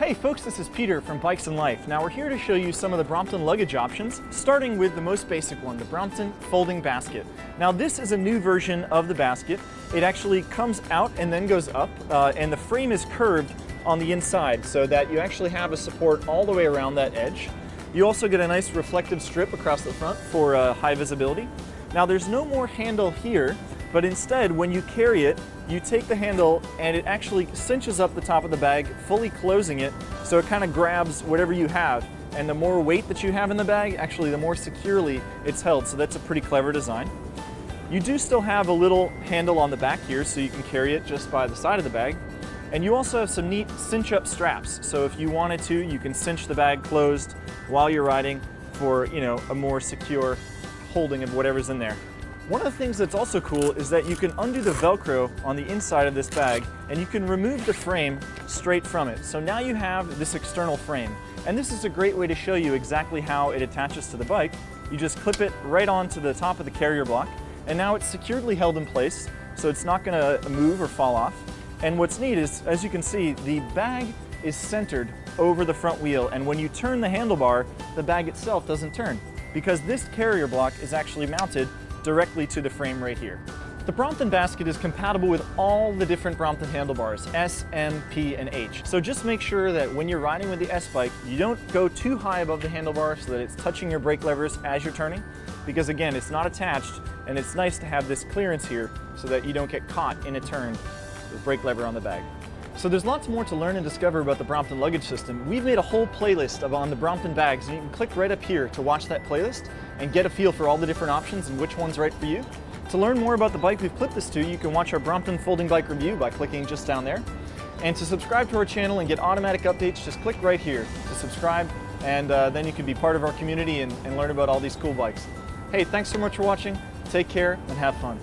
Hey folks, this is Peter from Bikes and Life. Now we're here to show you some of the Brompton luggage options, starting with the most basic one, the Brompton folding basket. Now this is a new version of the basket. It actually comes out and then goes up, uh, and the frame is curved on the inside so that you actually have a support all the way around that edge. You also get a nice reflective strip across the front for uh, high visibility. Now there's no more handle here, but instead when you carry it, you take the handle and it actually cinches up the top of the bag, fully closing it, so it kind of grabs whatever you have. And the more weight that you have in the bag, actually the more securely it's held, so that's a pretty clever design. You do still have a little handle on the back here, so you can carry it just by the side of the bag. And you also have some neat cinch up straps. So if you wanted to, you can cinch the bag closed while you're riding for, you know, a more secure holding of whatever's in there. One of the things that's also cool is that you can undo the Velcro on the inside of this bag and you can remove the frame straight from it. So now you have this external frame. And this is a great way to show you exactly how it attaches to the bike. You just clip it right onto the top of the carrier block and now it's securely held in place so it's not going to move or fall off. And what's neat is, as you can see, the bag is centered over the front wheel and when you turn the handlebar, the bag itself doesn't turn because this carrier block is actually mounted directly to the frame right here. The Brompton basket is compatible with all the different Brompton handlebars, S, M, P, and H. So just make sure that when you're riding with the S-Bike, you don't go too high above the handlebar so that it's touching your brake levers as you're turning, because again, it's not attached, and it's nice to have this clearance here so that you don't get caught in a turn with brake lever on the bag. So there's lots more to learn and discover about the Brompton luggage system. We've made a whole playlist of on the Brompton bags, and you can click right up here to watch that playlist and get a feel for all the different options and which one's right for you. To learn more about the bike we've clipped this to, you can watch our Brompton folding bike review by clicking just down there. And to subscribe to our channel and get automatic updates, just click right here to subscribe, and uh, then you can be part of our community and, and learn about all these cool bikes. Hey, thanks so much for watching. Take care and have fun.